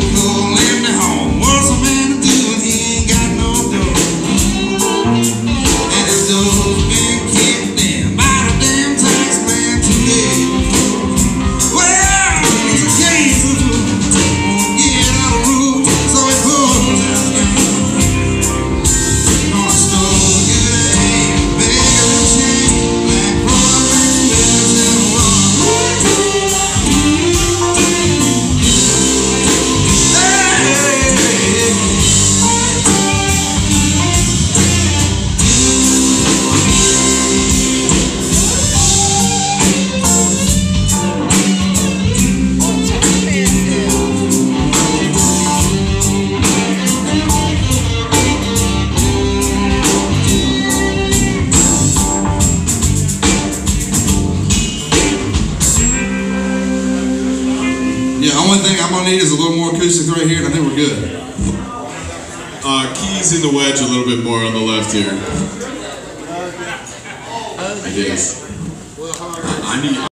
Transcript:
no livro. Only thing I'm gonna need is a little more acoustics right here, and I think we're good. Uh, keys in the wedge a little bit more on the left here. It is. I need.